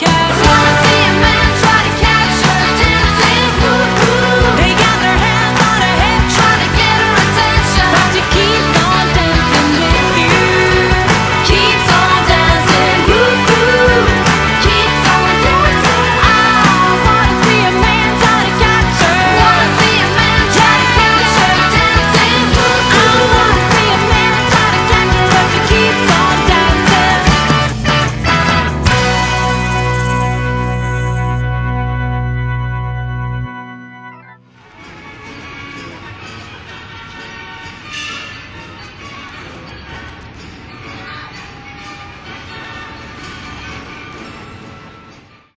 podcast.